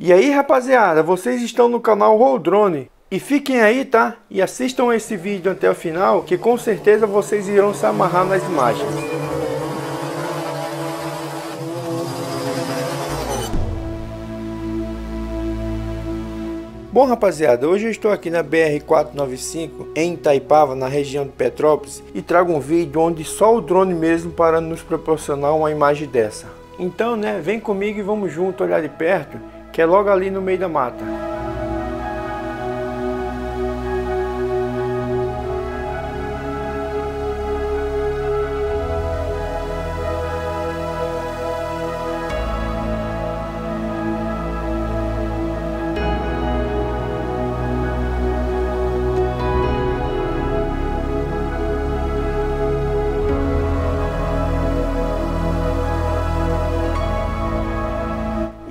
E aí rapaziada, vocês estão no canal Roll Drone e fiquem aí tá? E assistam esse vídeo até o final que com certeza vocês irão se amarrar nas imagens. Bom rapaziada, hoje eu estou aqui na BR-495 em Itaipava, na região de Petrópolis e trago um vídeo onde só o drone mesmo para nos proporcionar uma imagem dessa. Então né, vem comigo e vamos junto olhar de perto que é logo ali no meio da mata.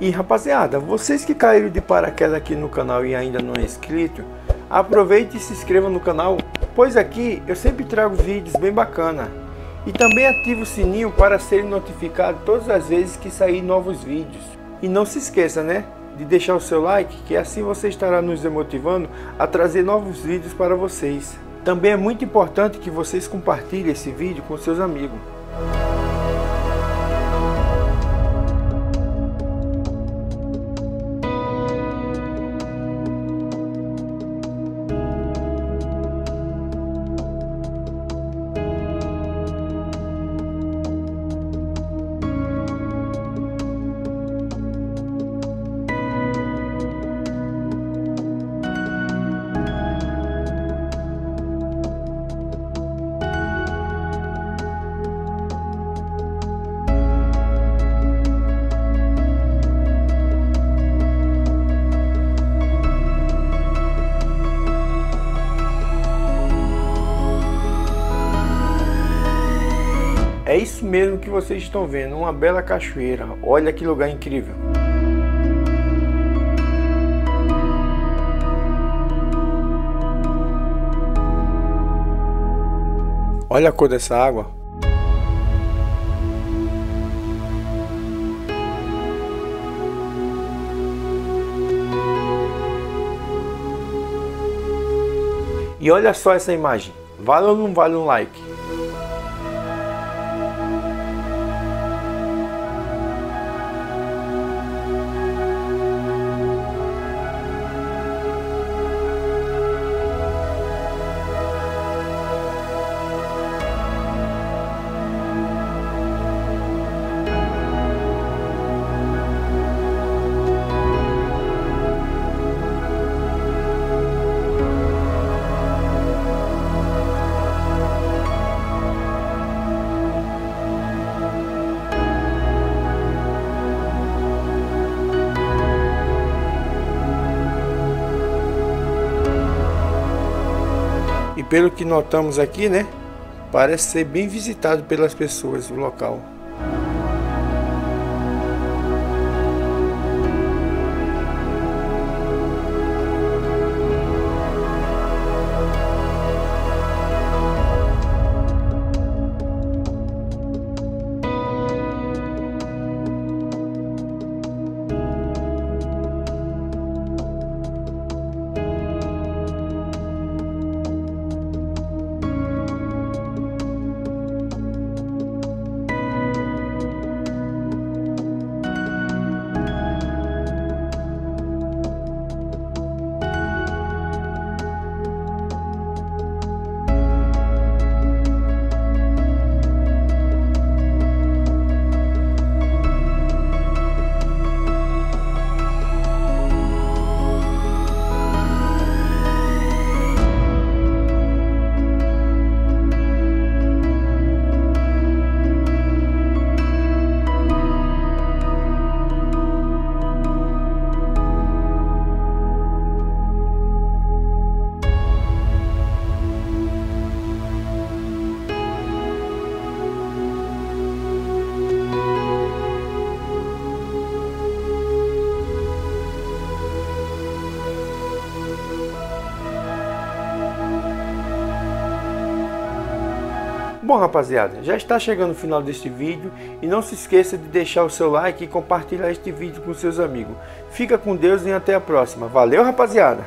E rapaziada, vocês que caíram de paraquedas aqui no canal e ainda não é inscrito, aproveite e se inscreva no canal, pois aqui eu sempre trago vídeos bem bacana. E também ative o sininho para ser notificado todas as vezes que sair novos vídeos. E não se esqueça, né, de deixar o seu like, que assim você estará nos motivando a trazer novos vídeos para vocês. Também é muito importante que vocês compartilhem esse vídeo com seus amigos. Mesmo que vocês estão vendo, uma bela cachoeira. Olha que lugar incrível. Olha a cor dessa água. E olha só essa imagem. Vale ou não vale um like? Pelo que notamos aqui, né? Parece ser bem visitado pelas pessoas do local. Bom rapaziada, já está chegando o final deste vídeo e não se esqueça de deixar o seu like e compartilhar este vídeo com seus amigos. Fica com Deus e até a próxima. Valeu rapaziada!